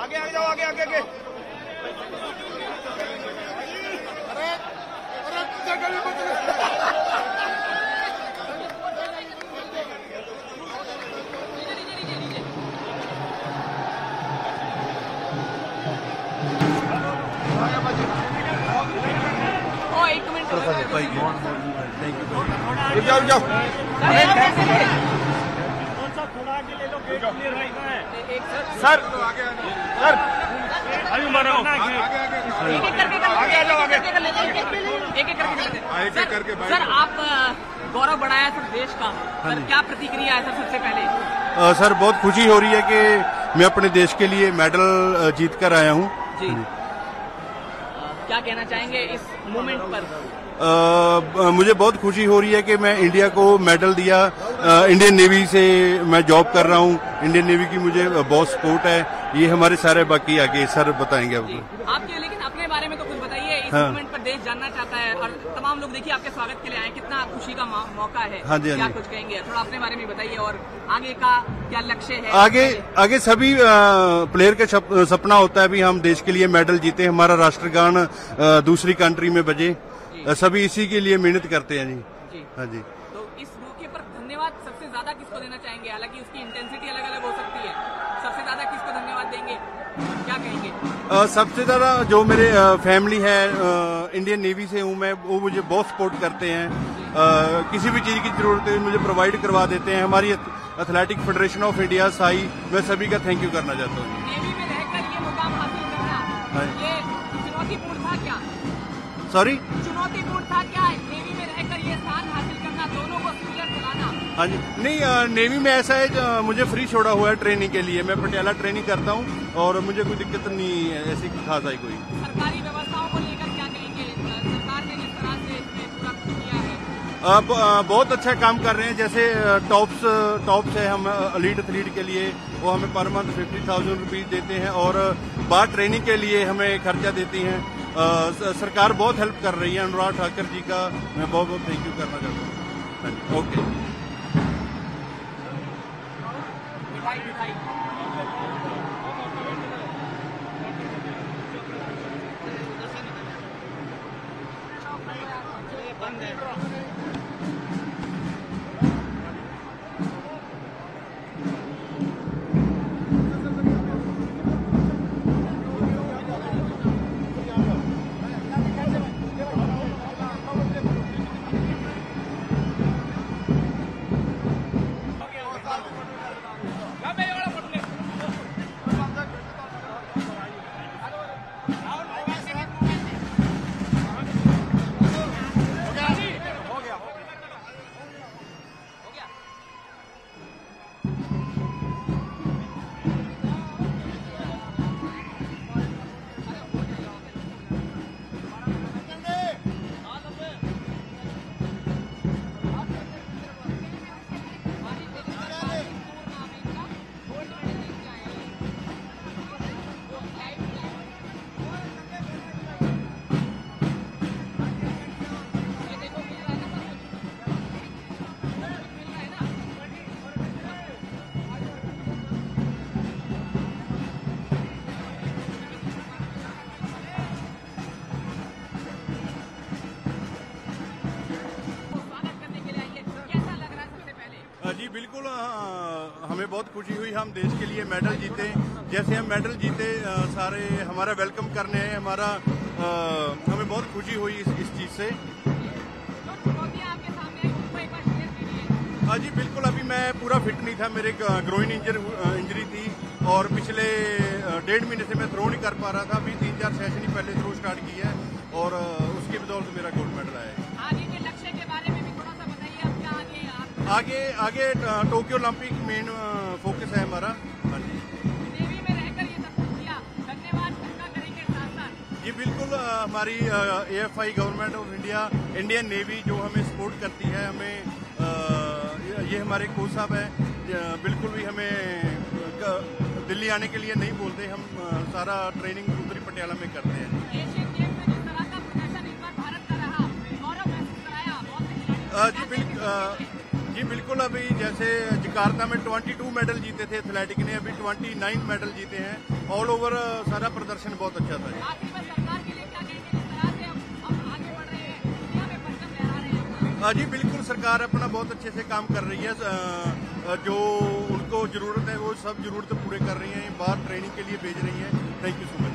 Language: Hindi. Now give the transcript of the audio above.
आगे आगे जाओ आगे आगे आगे ओ एक मिनट रुक जाओ रुक जाओ सर सर एक आगे आ जाओ, आगे। एक एक करके हैं। सर आप गौरव बढ़ाया सर देश का। सर क्या प्रतिक्रिया है सर सबसे पहले? सर बहुत खुशी हो रही है कि मैं अपने देश के लिए मेडल जीत कर आया हूँ। जी। क्या कहना चाहेंगे इस मोमेंट पर? ब- मुझे बहुत खुशी हो रही है कि मैं इंडिया को मेडल दिया। इंडियन नेवी से मैं जॉब कर रहा हूँ। इंडियन नेवी की मुझे बहुत सपोर्ट है। ये हमारे सारे बाकी आगे सर बताएँगे आपको। आपके लेकिन अपने बारे में तो कुछ बताइए। इस हाँ। मोमेंट पर देश जानना चाहता है और तमाम लोग देखिए आपके स्वागत के लिए आए कितना खुशी का मौका है। हाँ जी, हाँ क्या जी। कुछ कहेंगे? थोड़ा अपने बारे में बताइए और आगे का क्या लक्ष्य है? आगे आगे सभी प्लेयर का सपना होता है भी हम देश के लिए मेडल जीते हमारा राष्ट्रगान दूसरी कंट्री में बजे। सभी इसी के लिए मेहनत करते हैं जी। हाँ जी। धन्यवाद सबसे ज़्यादा किसको देना चाहेंगे? हालाँकि उसकी इंटेंसिटी अलग अलग हो सकती है। सबसे ज़्यादा किसको धन्यवाद देंगे? क्या कहेंगे? सबसे ज़्यादा जो मेरे फैमिली है इंडियन नेवी से हूँ मैं वो मुझे बहुत सपोर्ट करते हैं। अ, किसी भी चीज़ की ज़रूरत है मुझे प्रोवाइड करवा देते हैं। हमारी athletic federation of India SAI मैं सभी का थैंक यू करना चाहता हूँ। हाँ। सॉरी चुनौतीपूर्ण था क्या? नेवी में रहकर ये स्थान हाँ जी। नहीं अ, नेवी में ऐसा है मुझे फ्री छोड़ा हुआ है ट्रेनिंग के लिए। मैं पटियाला ट्रेनिंग करता हूँ और मुझे कोई दिक्कत नहीं है ऐसी खास आई कोई। सरकारी व्यवस्थाओं को लेकर क्या कहेंगे सरकार ने जिस तरह से पूरा किया है। अब बहुत अच्छा काम कर रहे हैं जैसे टॉप्स टॉप्स है हम लीड एथलीट के लिए वो हमें per month fifty thousand rupees देते हैं और बाहर ट्रेनिंग के लिए हमें खर्चा देती हैं। सरकार बहुत हेल्प कर रही है अनुराग ठाकर जी का मैं बहुत बहुत थैंक यू करना चाहता हूँ। हाँ ओके स्वागत जी बिल्कुल हमें बहुत खुशी हुई हम देश के लिए मेडल जीते। जैसे हम मेडल जीते सारे हमारा वेलकम करने हैं हमारा हमें बहुत खुशी हुई इस, इस चीज़ से। हैं हाँ जी बिल्कुल अभी मैं पूरा फिट नहीं था मेरे ग्रोइन इंजर इंजरी थी। और पिछले डेढ़ महीने से मैं थ्रो नहीं कर पा रहा था अभी तीन चार सेशन ही पहले थ्रो स्टार्ट की है। और उसकी बदौलत मेरा गोल्ड आगे आगे टोक्यो ओलंपिक मेन फोकस है हमारा। हाँ जी बिल्कुल हमारी A F I government of India Indian navy जो हमें सपोर्ट करती है हमें अ, ये- हमारे कोच साहब हैं। बिल्कुल भी हमें दिल्ली आने के लिए नहीं बोलते। हम सारा ट्रेनिंग उत्तरी पटियाला में करते हैं। अ, जी बिल्कुल जी बिल्कुल अभी जैसे जकार्ता में 22 मेडल जीते थे एथलेटिक ने अभी 29 मेडल जीते हैं। ऑल ओवर सारा प्रदर्शन बहुत अच्छा था जी। आखिर में सरकार के लिए क्या कहेंगे? जिस तरह से हम हम आगे बढ़ रहे हैं दुनिया में परचम लहरा रहे हैं। हाँ जी बिल्कुल सरकार अपना बहुत अच्छे से काम कर रही है। जो उनको ज़रूरत है वो सब ज़रूरत पूरे कर रही है बाहर ट्रेनिंग के लिए भेज रही है। Thank you so much